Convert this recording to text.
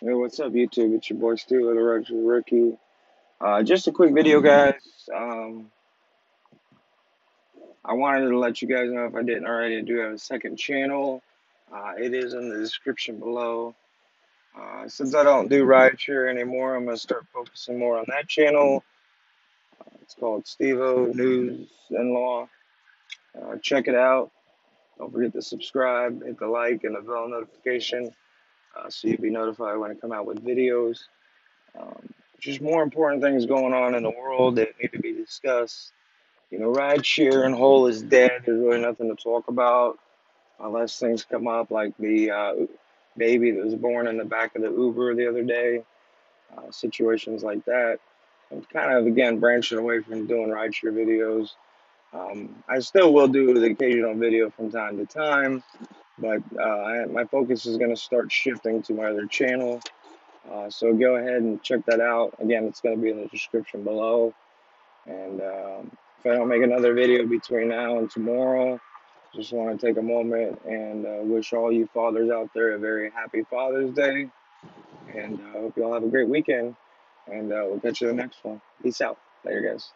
Hey, what's up, YouTube? It's your boy Stu, the Rideshare Rookie. Uh, just a quick video, guys. Um, I wanted to let you guys know if I didn't already, I do have a second channel. Uh, it is in the description below. Uh, since I don't do rideshare anymore, I'm gonna start focusing more on that channel. It's called Stevo News and Law. Uh, check it out. Don't forget to subscribe, hit the like, and the bell notification uh, so you'll be notified when I come out with videos. Um, just more important things going on in the world that need to be discussed. You know, rideshare and whole is dead. There's really nothing to talk about unless things come up like the uh, baby that was born in the back of the Uber the other day, uh, situations like that. I'm kind of, again, branching away from doing rideshare videos. Um, I still will do the occasional video from time to time, but uh, I, my focus is going to start shifting to my other channel uh, so go ahead and check that out. Again, it's going to be in the description below. And um, if I don't make another video between now and tomorrow, just want to take a moment and uh, wish all you fathers out there a very happy Father's Day. And I uh, hope you all have a great weekend. And uh, we'll catch you in the next one. Peace out. Later, guys.